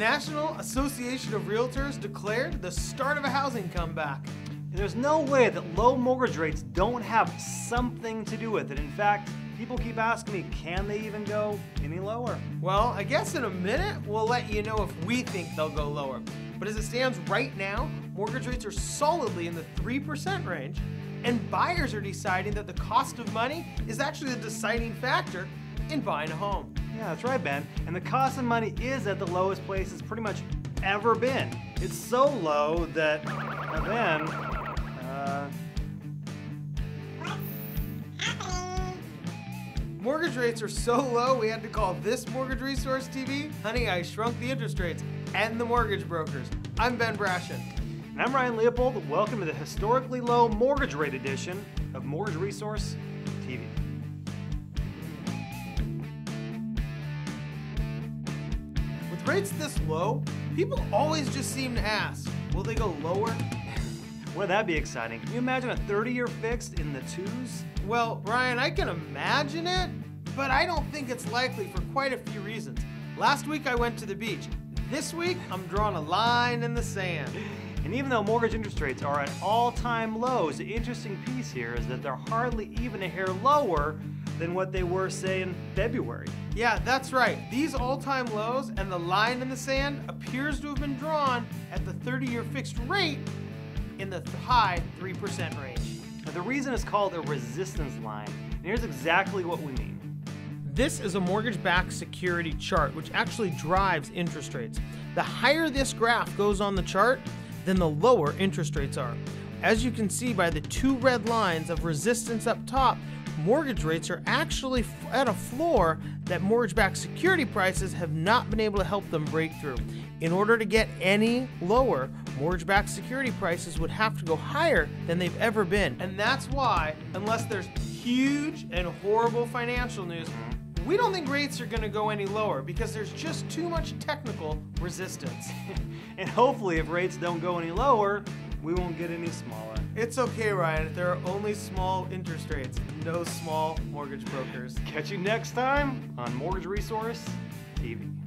National Association of Realtors declared the start of a housing comeback. And there's no way that low mortgage rates don't have something to do with it. In fact, people keep asking me, can they even go any lower? Well, I guess in a minute we'll let you know if we think they'll go lower. But as it stands right now, mortgage rates are solidly in the 3% range, and buyers are deciding that the cost of money is actually the deciding factor in buying a home. Yeah, that's right, Ben. And the cost of money is at the lowest place it's pretty much ever been. It's so low that, Ben, uh, Mortgage rates are so low, we had to call this Mortgage Resource TV, Honey, I Shrunk the Interest Rates, and the Mortgage Brokers. I'm Ben Brashen. and I'm Ryan Leopold. Welcome to the historically low mortgage rate edition of Mortgage Resource TV. Rates this low, people always just seem to ask, will they go lower? Wouldn't that be exciting? Can you imagine a 30 year fixed in the twos? Well, Ryan, I can imagine it, but I don't think it's likely for quite a few reasons. Last week I went to the beach. This week I'm drawing a line in the sand. And even though mortgage interest rates are at all time lows, the interesting piece here is that they're hardly even a hair lower than what they were, say, in February. Yeah, that's right. These all-time lows and the line in the sand appears to have been drawn at the 30-year fixed rate in the high 3% range. Now, the reason it's called a resistance line, and here's exactly what we mean. This is a mortgage-backed security chart which actually drives interest rates. The higher this graph goes on the chart, then the lower interest rates are. As you can see by the two red lines of resistance up top, mortgage rates are actually at a floor that mortgage-backed security prices have not been able to help them break through. In order to get any lower, mortgage-backed security prices would have to go higher than they've ever been. And that's why, unless there's huge and horrible financial news, we don't think rates are going to go any lower because there's just too much technical resistance. And hopefully, if rates don't go any lower, we won't get any smaller. It's okay, Ryan. There are only small interest rates, no small mortgage brokers. Catch you next time on Mortgage Resource TV.